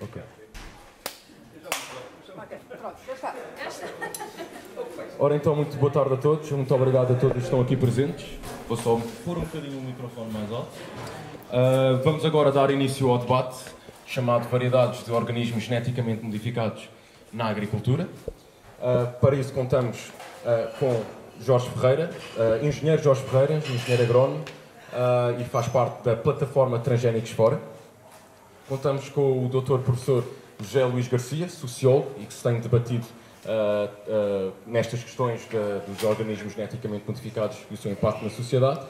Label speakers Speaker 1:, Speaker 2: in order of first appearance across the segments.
Speaker 1: Ok. Ora então, muito boa tarde a todos, muito obrigado a todos que estão aqui presentes. Vou só pôr um bocadinho o microfone mais alto. Uh, vamos agora dar início ao debate chamado Variedades de Organismos Geneticamente Modificados na Agricultura. Uh, para isso contamos uh, com Jorge Ferreira, engenheiro Jorge Ferreira, engenheiro agrónomo e faz parte da plataforma Transgénicos Fora. Contamos com o Dr. Professor José Luís Garcia, sociólogo, e que se tem debatido uh, uh, nestas questões de, dos organismos geneticamente modificados e o seu impacto na sociedade.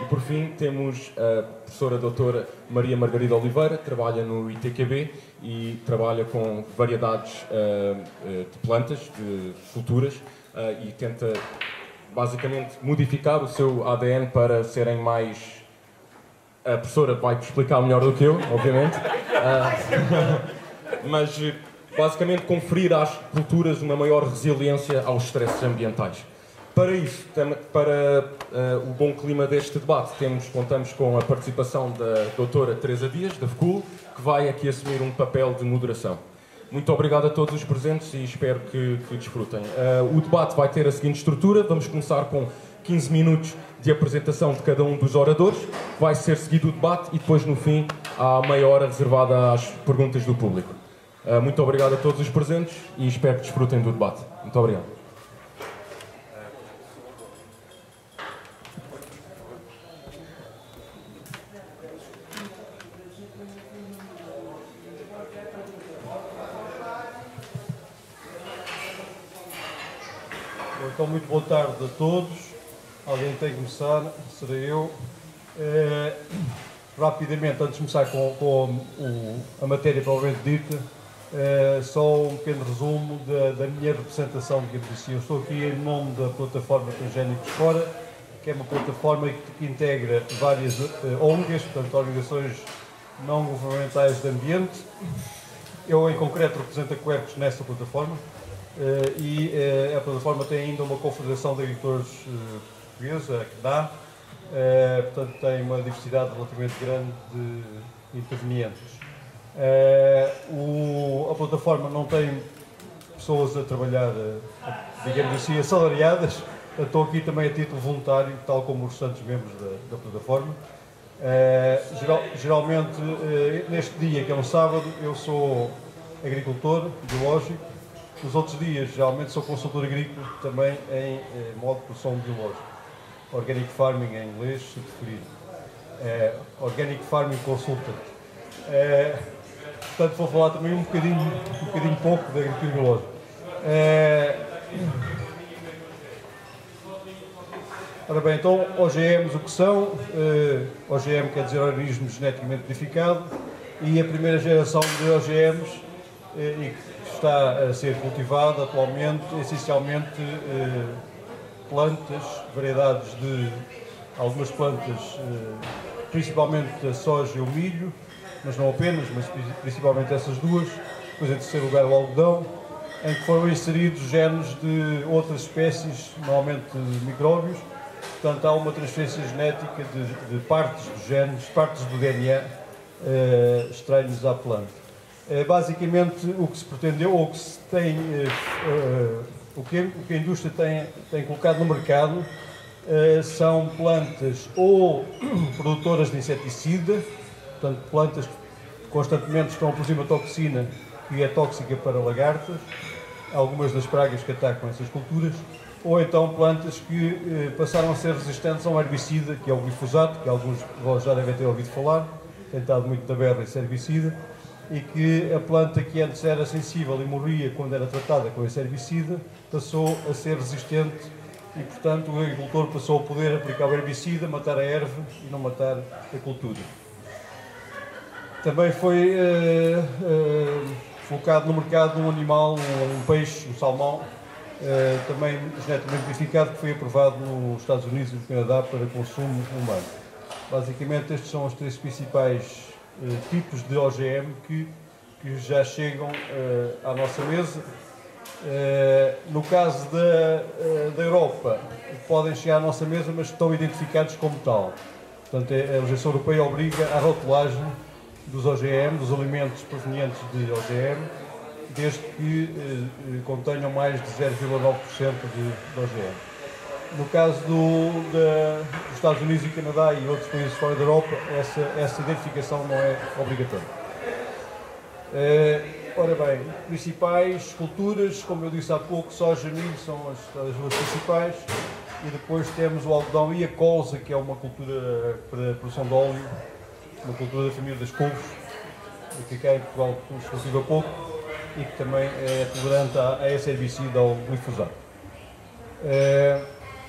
Speaker 1: E por fim temos a professora doutora Maria Margarida Oliveira, trabalha no ITQB e trabalha com variedades uh, de plantas, de culturas e tenta basicamente modificar o seu ADN para serem mais a professora vai explicar melhor do que eu, obviamente. Uh, mas basicamente conferir às culturas uma maior resiliência aos stresses ambientais. Para isso, para uh, o bom clima deste debate, temos, contamos com a participação da doutora Teresa Dias, da FCUL, que vai aqui assumir um papel de moderação. Muito obrigado a todos os presentes e espero que, que desfrutem. Uh, o debate vai ter a seguinte estrutura. Vamos começar com 15 minutos de apresentação de cada um dos oradores. Vai ser seguido o debate e depois, no fim, há meia hora reservada às perguntas do público. Uh, muito obrigado a todos os presentes e espero que desfrutem do debate. Muito obrigado.
Speaker 2: Então, muito boa tarde a todos. Alguém tem que começar, serei eu. É, rapidamente, antes de começar com, com o, a matéria provavelmente dita, Uh, só um pequeno resumo da, da minha representação, digamos assim. Eu estou aqui em nome da plataforma Transgénicos Fora, que é uma plataforma que, que integra várias uh, ONGs, portanto, organizações não governamentais de ambiente. Eu, em concreto, represento a Quercus nessa plataforma uh, e a plataforma tem ainda uma confederação de agricultores portuguesa, que dá, portanto, tem uma diversidade relativamente grande de intervenientes. Uh, o, a plataforma não tem pessoas a trabalhar, uh, digamos assim, assalariadas. Estou aqui também a título voluntário, tal como os restantes membros da, da plataforma. Uh, geral, geralmente, neste dia, que é um sábado, eu sou agricultor biológico. Nos outros dias, geralmente, sou consultor agrícola, também em modo de produção biológica. Organic Farming em inglês, se preferir. Organic Farming Consultant. Portanto, vou falar também um bocadinho, um bocadinho pouco da agricultura biológica. É... Ora bem, então, OGMs o que são? Uh, OGM quer dizer organismo geneticamente modificado e a primeira geração de OGMs uh, e que está a ser cultivada atualmente, essencialmente uh, plantas, variedades de algumas plantas, principalmente a soja e o milho, mas não apenas, mas principalmente essas duas. Depois, em terceiro lugar, o algodão, em que foram inseridos genes de outras espécies, normalmente micróbios. Portanto, há uma transferência genética de, de partes dos genes, partes do DNA eh, estranhos à planta. Eh, basicamente, o que se pretendeu, ou que se tem, eh, eh o, que, o que a indústria tem, tem colocado no mercado, eh, são plantas ou produtoras de inseticida, portanto, plantas que constantemente estão a produzir uma toxina que é tóxica para lagartas, algumas das pragas que atacam essas culturas, ou então plantas que eh, passaram a ser resistentes a um herbicida, que é o glifosato, que alguns vós já devem ter ouvido falar, tem estado muito da berra esse herbicida, e que a planta que antes era sensível e morria quando era tratada com esse herbicida, passou a ser resistente e, portanto, o agricultor passou a poder aplicar o herbicida, matar a erva e não matar a cultura. Também foi uh, uh, no mercado um animal, um, um peixe, um salmão, uh, também geneticamente modificado, que foi aprovado nos Estados Unidos e no Canadá para consumo humano. Basicamente, estes são os três principais tipos de OGM que, que já chegam à nossa mesa. No caso da, da Europa, podem chegar à nossa mesa, mas estão identificados como tal. Portanto, a legislação europeia obriga a rotulagem dos OGM, dos alimentos provenientes de OGM, desde que eh, contenham mais de 0,9% de, de OGM. No caso do, da, dos Estados Unidos e Canadá e outros países fora da Europa, essa, essa identificação não é obrigatória. Uh, ora bem, principais culturas, como eu disse há pouco, soja e milho são as, as duas principais. E depois temos o algodão e a colza, que é uma cultura para produção de óleo, uma cultura da família das couves, que cá em Portugal se cultiva pouco e que também é tolerante a, esse herbicida, ao glifosato. É,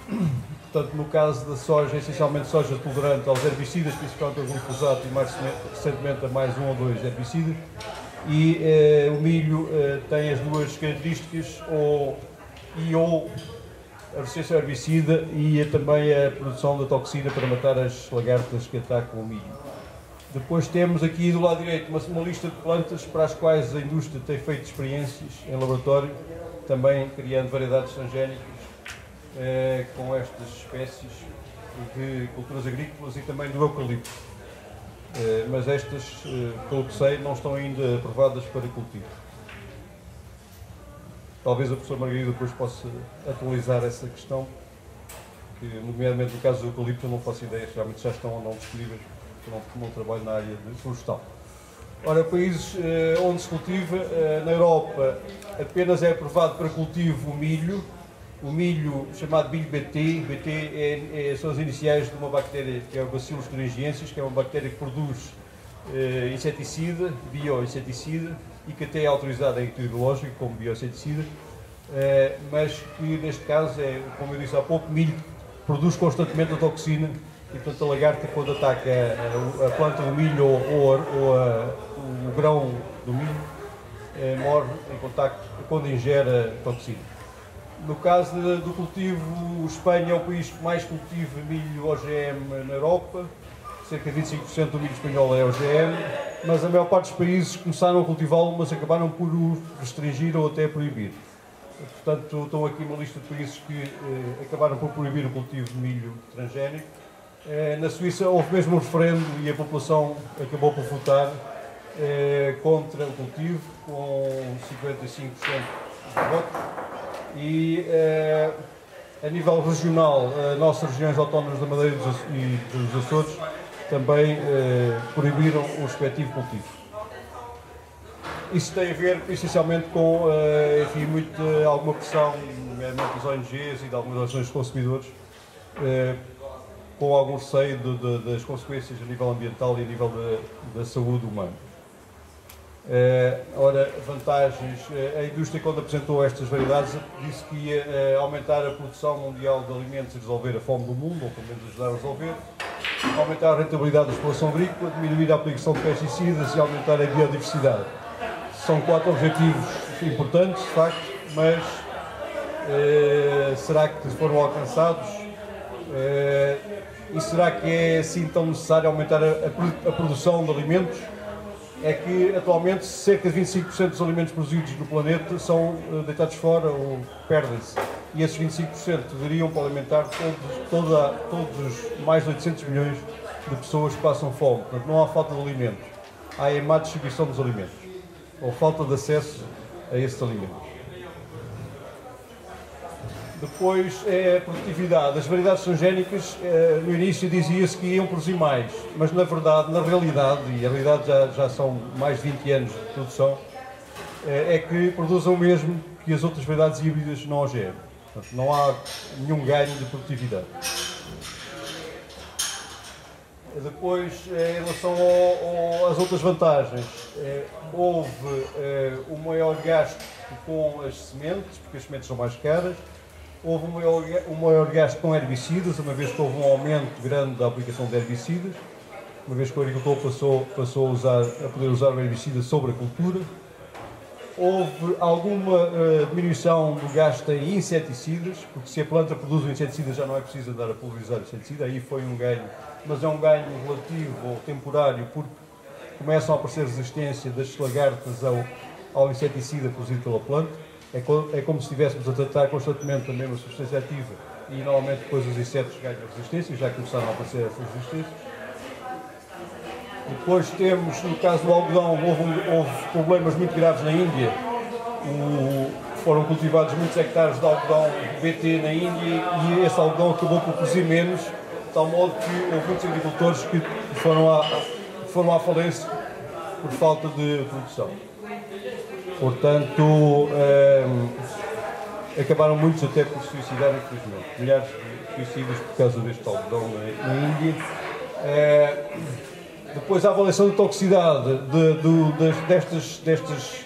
Speaker 2: portanto, no caso da soja, essencialmente soja tolerante aos herbicidas, principalmente ao glifosato e mais recentemente a mais um ou dois herbicidas. E é, o milho é, tem as duas características, ou, e ou a resistência herbicida e também a produção da toxina para matar as lagartas que atacam o milho. Depois temos aqui do lado direito uma, uma, lista de plantas para as quais a indústria tem feito experiências em laboratório, também criando variedades transgénicas eh, com estas espécies de culturas agrícolas e também do eucalipto. Eh, mas estas, eh, pelo que sei, não estão ainda aprovadas para cultivo. Talvez a professora Margarida depois possa atualizar essa questão, que, nomeadamente no caso do eucalipto, eu não faço ideia realmente já estão ou não disponíveis, porque não, não trabalho na área de florestal. Ora, países eh, onde se cultiva, na Europa apenas é aprovado para cultivo o milho, o milho chamado milho BT, BT é, é, são as iniciais de uma bactéria que é o Bacillus thuringiensis, que é uma bactéria que produz eh, inseticida, bioinseticida, e que até é autorizada em estudo biológico como bioinseticida, eh, mas que neste caso é, como eu disse há pouco, milho produz constantemente a toxina e portanto a lagarta quando ataca a, a planta do milho ou, ou, ou a, o grão do milho eh, morre em contacto quando ingere a toxina. No caso do cultivo, Espanha é o país que mais cultiva milho OGM na Europa, cerca de 25% do milho espanhol é OGM, mas a maior parte dos países começaram a cultivá-lo, mas acabaram por o restringir ou até proibir. Portanto, estão aqui uma lista de países que eh, acabaram por proibir o cultivo de milho transgénico. Eh, na Suíça houve mesmo um referendo e a população acabou por votar eh, contra o cultivo, com 55% de votos. E eh, a nível regional, as nossas regiões autónomas da Madeira e dos Açores também eh, proibiram o respectivo cultivo. Isso tem a ver essencialmente com eh, enfim, muito, alguma pressão, nomeadamente das ONGs e de algumas organizações de consumidores, eh, com algum receio de, de, das consequências a nível ambiental e a nível da saúde humana. Uh, ora, vantagens. Uh, a indústria, quando apresentou estas variedades, disse que ia uh, aumentar a produção mundial de alimentos e resolver a fome do mundo, ou pelo menos ajudar a resolver, aumentar a rentabilidade da exploração agrícola, diminuir a aplicação de pesticidas e aumentar a biodiversidade. São quatro objetivos importantes, de facto, mas será que foram alcançados? e será que é assim tão necessário aumentar a, a, a produção de alimentos? É que atualmente cerca de 25% dos alimentos produzidos no planeta são uh, deitados fora ou perdem-se. E esses 25% deveriam para alimentar todos, toda, todos os mais de 800 milhões de pessoas que passam fome. Portanto, não há falta de alimentos, há a má distribuição dos alimentos, ou falta de acesso a esses alimentos. Depois é a produtividade. As variedades transgénicas, eh, no início dizia-se que iam produzir mais, mas na verdade, na realidade, e a realidade já, já são mais de 20 anos de produção, eh, é que produzem o mesmo que as outras variedades híbridas não OGM. Portanto, não há nenhum ganho de produtividade. Depois, eh, em relação ao, ao, às outras vantagens, houve o maior gasto com as sementes, porque as sementes são mais caras, houve um maior, gasto com herbicidas, uma vez que houve um aumento grande da aplicação de herbicidas, uma vez que o agricultor passou, passou a, usar, a poder usar o herbicida sobre a cultura. Houve alguma uh, diminuição do gasto em inseticidas, porque se a planta produz um inseticida já não é preciso andar a pulverizar inseticida, aí foi um ganho, mas é um ganho relativo ou temporário, porque começam a aparecer resistência das lagartas ao, ao inseticida produzido pela planta é, co é como se estivéssemos a tratar constantemente a mesma substância ativa e normalmente depois os insetos ganham resistência, já começaram a aparecer essas resistências. Depois temos, no caso do algodão, houve, houve problemas muito graves na Índia. O, foram cultivados muitos hectares de algodão BT na Índia e esse algodão acabou por produzir menos, de tal modo que houve muitos agricultores que foram à, foram à falência por falta de produção. Portanto, ehm, acabaram muitos até por suicidar, infelizmente. Milhares de suicídios por causa deste algodão na, Índia. Eh, depois, a avaliação de toxicidade de, de, destes, destes,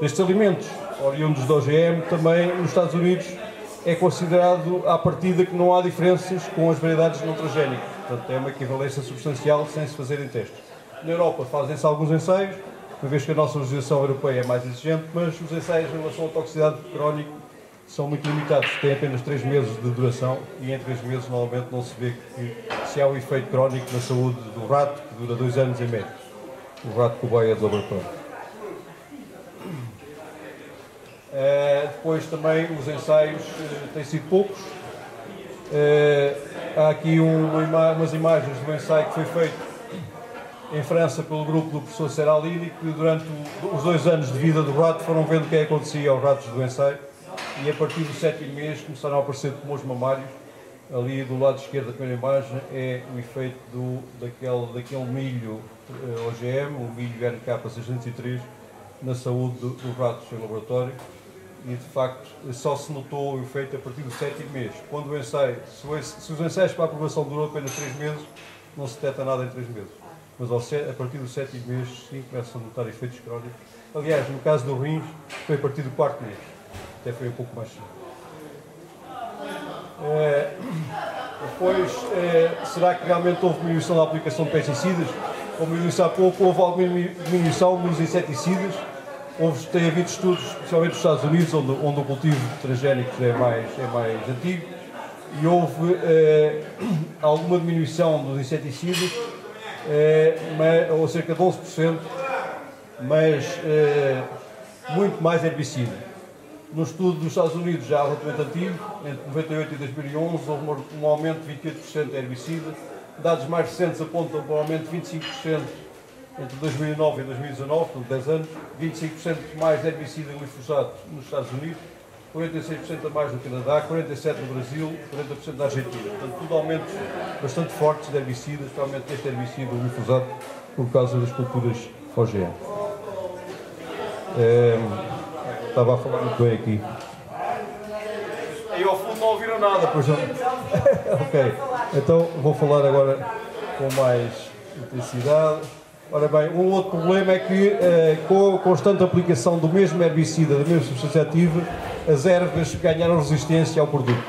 Speaker 2: destes alimentos oriundos da OGM, também nos Estados Unidos é considerado à partida que não há diferenças com as variedades não transgénicas. Portanto, é uma equivalência substancial sem se fazerem testes. Na Europa fazem-se alguns ensaios, uma vez que a nossa legislação europeia é mais exigente, mas os ensaios em relação à toxicidade crónica são muito limitados, têm apenas 3 meses de duração e em 3 meses normalmente não se vê que se há um efeito crónico na saúde do rato, que dura 2 anos em média. O rato cobaia de laboratório. Uh, depois também os ensaios uh, têm sido poucos. Uh, há aqui umas imagens do ensaio que foi feito em França pelo grupo do professor Seralini, que durante o, os dois anos de vida do rato foram vendo o que é acontecia aos ratos do ensaio e a partir do sétimo mês começaram a aparecer tumores mamários. Ali do lado esquerdo da primeira imagem é o efeito do, daquele, daquele milho uh, OGM, o milho NK603, na saúde dos do ratos em laboratório. E de facto só se notou o efeito a partir do sétimo mês. Quando o ensaio, se, se os ensaios para aprovação duram apenas 3 meses, não se detecta nada em 3 meses. Mas a partir do sétimo mês, sim, começam a notar efeitos crónicos. Aliás, no caso do rins, foi a partir do quarto mês até foi um pouco mais cedo. É, depois, é, será que realmente houve diminuição da aplicação de pesticidas? Como eu disse há pouco, houve alguma diminuição dos inseticidas. Houve, tem havido estudos, especialmente nos Estados Unidos, onde, onde o cultivo de transgénicos é mais, é mais antigo, e houve é, alguma diminuição dos inseticidas, mas, ou cerca de 11%, mas muito mais herbicida. No estudo dos Estados Unidos, já relativamente antigo, entre 98 e 2011, houve um aumento de 28% de herbicida. Dados mais recentes apontam para um aumento de 25% entre 2009 e 2019, portanto 10 anos. 25% mais herbicida glifosato nos Estados Unidos, 46% a mais no Canadá, 47% no Brasil, 40% na Argentina. Portanto, tudo aumentos bastante fortes de herbicidas, especialmente deste herbicida, o glifosato, por causa das culturas OGM. É, Estava a falar muito bem aqui. E ao fundo não ouviram nada, pois não. ok, então vou falar agora com mais intensidade. Ora bem, um outro problema é que eh, com a constante aplicação do mesmo herbicida, da mesma substância ativa, as ervas ganharam resistência ao produto.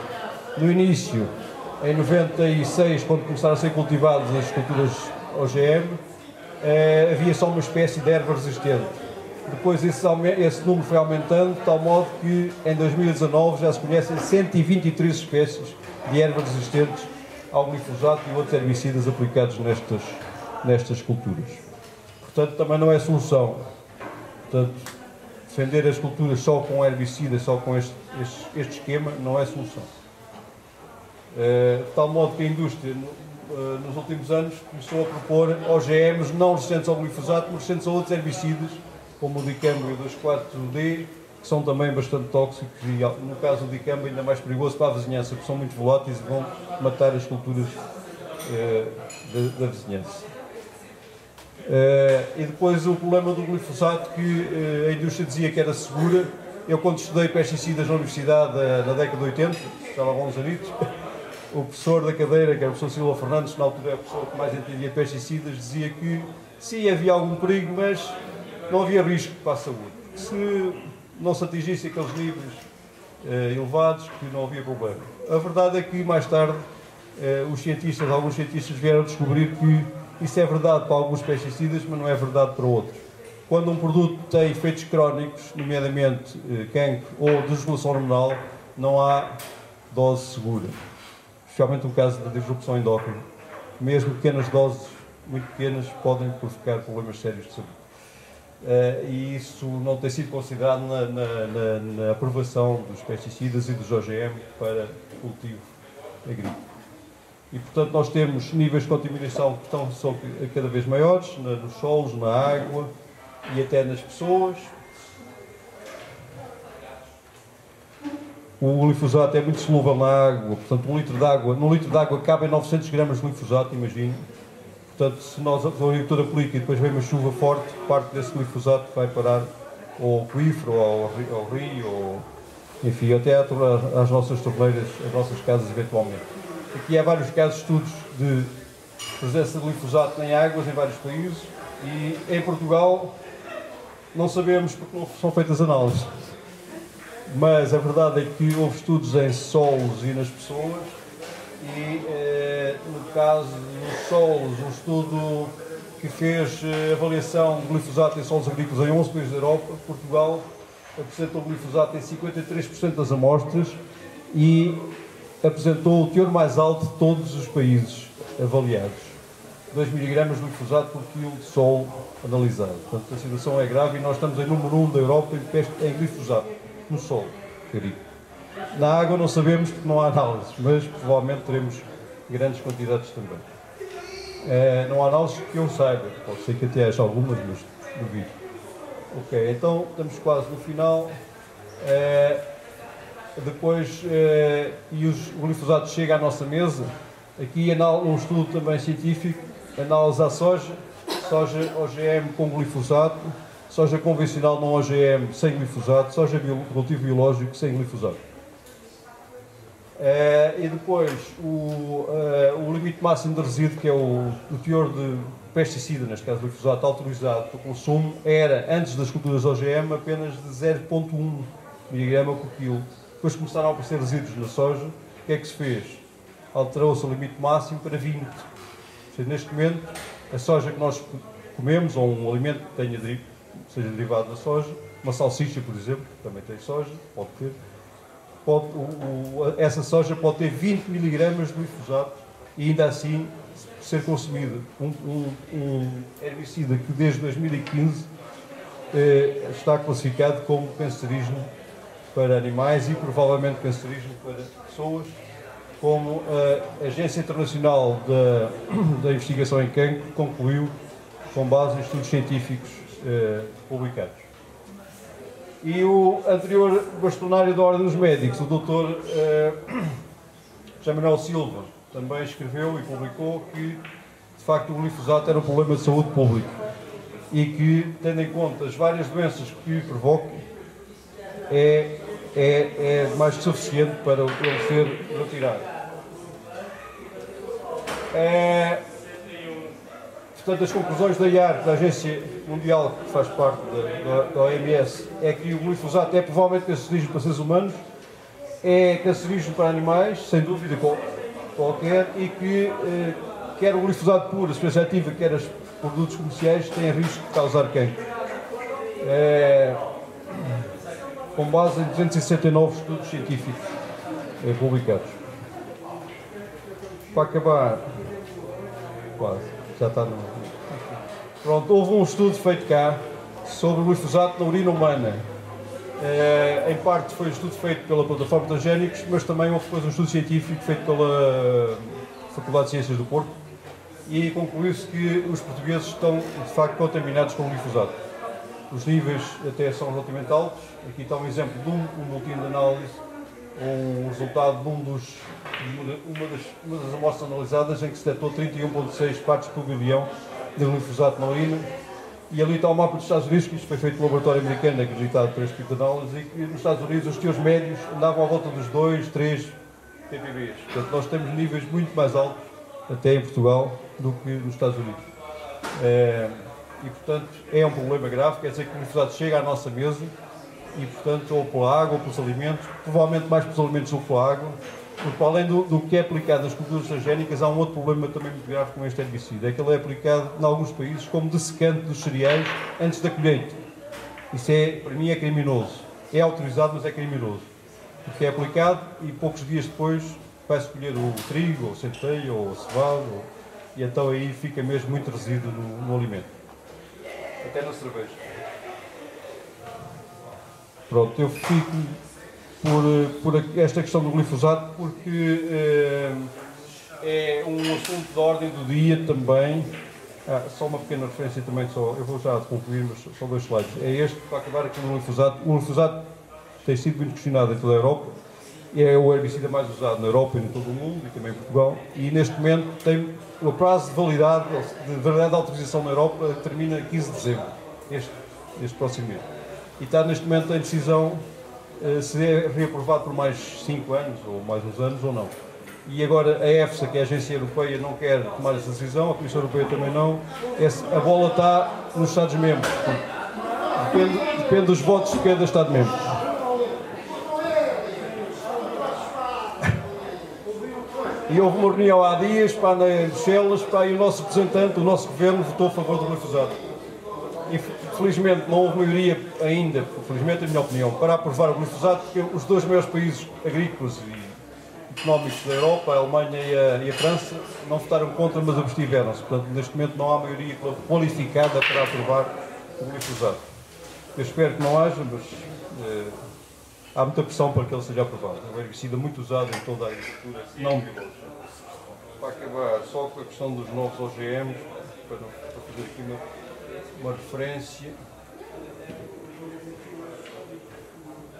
Speaker 2: No início, em 96, quando começaram a ser cultivadas as culturas OGM, eh, havia só uma espécie de erva resistente depois esse, esse, número foi aumentando, de tal modo que em 2019 já se conhecem 123 espécies de ervas resistentes ao glifosato e outros herbicidas aplicados nestas, nestas culturas. Portanto, também não é solução. Portanto, defender as culturas só com herbicidas, só com este, este, este esquema, não é solução. Uh, de tal modo que a indústria, uh, nos últimos anos, começou a propor OGMs não resistentes ao glifosato, mas resistentes a outros herbicidas como o dicambio e o 2,4-D, que são também bastante tóxicos e, no caso do dicambio, ainda mais perigoso para a vizinhança, porque são muito voláteis e vão matar as culturas eh, da, da, vizinhança. Eh, e depois o problema do glifosato, que eh, a indústria dizia que era segura. Eu, quando estudei pesticidas na universidade na década de 80, estava há alguns anos, o professor da cadeira, que era o professor Silva Fernandes, na altura era a pessoa que mais entendia pesticidas, dizia que sim, havia algum perigo, mas não havia risco para a saúde. Se não se atingisse aqueles níveis elevados, que não havia problema. A verdade é que mais tarde os cientistas, alguns cientistas vieram descobrir que isso é verdade para alguns pesticidas, mas não é verdade para outros. Quando um produto tem efeitos crónicos, nomeadamente eh, cancro ou desregulação hormonal, não há dose segura. Especialmente no caso da disrupção endócrina. Mesmo pequenas doses, muito pequenas, podem provocar problemas sérios de saúde. Uh, e isso não tem sido considerado na, na, na, na, aprovação dos pesticidas e dos OGM para cultivo agrícola. E, portanto, nós temos níveis de contaminação que estão, são cada vez maiores, nos solos, na água e até nas pessoas. O glifosato é muito solúvel na água, portanto, um litro de água, num litro de água cabem 900 gramas de glifosato, imagino. Portanto, se nós a agricultura política e depois vem uma chuva forte, parte desse glifosato vai parar ao aquífero, ao, ao rio, ou, enfim, até às nossas torneiras, às nossas casas, eventualmente. Aqui há vários casos, estudos de presença de glifosato em águas em vários países e em Portugal não sabemos porque não são feitas análises. Mas a verdade é que houve estudos em solos e nas pessoas e eh, no caso dos solos, um estudo que fez eh, avaliação de glifosato em solos agrícolas em 11 países da Europa, Portugal apresentou glifosato em 53% das amostras e apresentou o teor mais alto de todos os países avaliados. 2 mg de glifosato por quilo de solo analisado. Portanto, a situação é grave e nós estamos em número 1 da Europa em, peste, em glifosato, no solo, querido. Na água não sabemos porque não há análises, mas provavelmente teremos grandes quantidades também. É, não há análises que eu saiba, pode ser que até haja algumas, mas duvido. Ok, então estamos quase no final. É, depois, é, e os, glifosato chega à nossa mesa. Aqui um estudo também científico, análise à soja, soja OGM com glifosato, soja convencional não OGM sem glifosato, soja bio, biológico sem glifosato. É, e depois o, é, o limite máximo de resíduo, que é o, o teor de pesticida, neste caso glifosato, autorizado para consumo, era, antes das culturas OGM, apenas de 0,1 mg por quilo depois começaram a aparecer resíduos na soja. O que é que se fez? Alterou-se o limite máximo para 20. Seja, neste momento, a soja que nós comemos, ou um alimento que tenha, seja derivado da soja, uma salsicha, por exemplo, que também tem soja, pode ter, pode, o, o, essa soja pode ter 20 mg de glifosato e ainda assim ser consumida. Um, um, um herbicida que desde 2015 eh, está classificado como cancerígeno para animais e provavelmente cancerígeno para pessoas, como a Agência Internacional da, da Investigação em Cancro concluiu com base em estudos científicos eh, publicados. E o anterior bastonário da Ordem dos Médicos, o Dr. Eh, Silva, também escreveu e publicou que, de facto, o glifosato era um problema de saúde pública e que, tendo em conta as várias doenças que provoca, é é, é mais que suficiente para ele ser retirado. É, portanto, as conclusões da IAR, da Agência Mundial, que faz parte da, da, da OMS, é que o glifosato é provavelmente cancerígeno para seres humanos, é cancerígeno para animais, sem dúvida qualquer, e que eh, quer o glifosato puro, a substância ativa, quer os produtos comerciais, têm risco de causar cancro. É, com base em 269 estudos científicos eh, publicados. Para acabar, quase, já está no. Pronto, houve um estudo feito cá sobre o glifosato na urina humana. Eh, em parte foi um estudo feito pela plataforma Transgénicos, mas também houve depois um estudo científico feito pela Faculdade de Ciências do Porto e concluiu-se que os portugueses estão de facto contaminados com glifosato. Os níveis até são relativamente altos. Aqui está um exemplo de um, um boletim de análise, um resultado de um dos, uma, das, uma das amostras analisadas em que se detectou 31,6 partes por bilhão de glifosato na urina. E ali está o mapa dos Estados Unidos, que isto foi feito pelo laboratório americano, acreditado por este tipo de análise, e que nos Estados Unidos os teus médios andavam à volta dos 2, 3 ppbs. Portanto, nós temos níveis muito mais altos, até em Portugal, do que nos Estados Unidos. É, e, portanto, é um problema grave, quer dizer que o glifosato chega à nossa mesa e, portanto, ou pela água ou pelos alimentos, provavelmente mais pelos alimentos do que pela água, porque além do, do, que é aplicado nas culturas transgénicas, há um outro problema também muito grave com este herbicida, é que ele é aplicado em alguns países como dessecante dos cereais antes da colheita. Isso é, para mim, é criminoso. É autorizado, mas é criminoso. Porque é aplicado e poucos dias depois vai-se colher o trigo, ou o centeio, ou o cevado, e então aí fica mesmo muito resíduo no, no alimento até na cerveja. Pronto, eu fico por, por esta questão do glifosato porque eh, é um assunto de ordem do dia também. Ah, só uma pequena referência também, só, eu vou já concluir, mas só dois slides. É este, para acabar aqui no glifosato. O glifosato tem sido muito questionado em toda a Europa. É o herbicida mais usado na Europa e em todo o mundo, e também em Portugal. E neste momento tem o prazo de validade, de validade de autorização na Europa, termina 15 de dezembro, este, este próximo mês. E está neste momento em decisão eh, se é reaprovado por mais 5 anos, ou mais uns anos, ou não. E agora a EFSA, que é a Agência Europeia, não quer tomar essa decisão, a Comissão Europeia também não. a bola está nos Estados-membros. Depende, depende dos votos de cada Estado-membro. E houve uma reunião há dias, para em Bruxelas, para, e o nosso representante, o nosso governo, votou a favor do glifosado. E felizmente não houve maioria ainda, felizmente, a minha opinião, para aprovar o glifosato, porque os dois maiores países agrícolas e económicos da Europa, a Alemanha e a, e a França, não votaram contra, mas abstiveram-se. Portanto, neste momento não há maioria qualificada para aprovar o glifosato. Eu espero que não haja, mas eh, há muita pressão para que ele seja aprovado. É um herbicida muito usado em toda a agricultura, não biológica. Para acabar, só com a questão dos novos OGMs, para, para fazer aqui uma uma referência.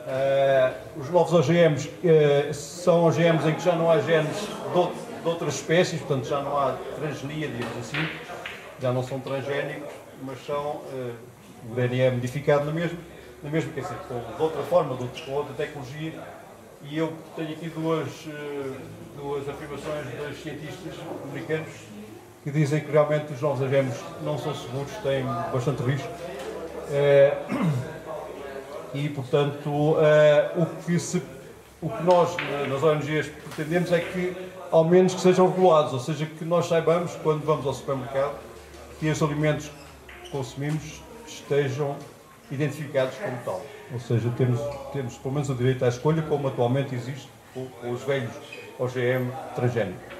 Speaker 2: Uh, os novos OGMs uh, são OGMs em que já não há genes de, de, outras espécies, portanto já não há transgenia, digamos assim, já não são transgénicos, mas são uh, o DNA modificado na mesma, na mesma quer dizer, com, de outra forma, de outra, tecnologia. E eu tenho aqui duas, duas afirmações dos cientistas americanos que dizem que realmente os novos OGMs não são seguros, têm bastante risco. É, e, portanto, é, o, que se, o que nós, nas ONGs, pretendemos é que, ao menos, que sejam regulados, ou seja, que nós saibamos, quando vamos ao supermercado, que os alimentos que consumimos estejam identificados como tal. Ou seja, temos, temos pelo menos o direito à escolha, como atualmente existe com os velhos OGM transgénicos.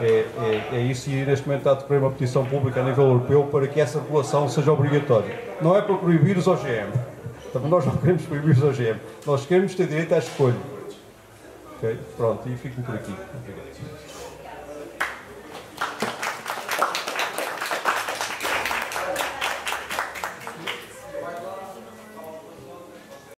Speaker 2: É, é, é, isso e neste momento está a decorrer uma petição pública a nível europeu para que essa regulação seja obrigatória. Não é para proibir os OGM. Também nós não queremos proibir os OGM. Nós queremos ter direito à escolha. Ok? Pronto, e fico por aqui. Obrigado.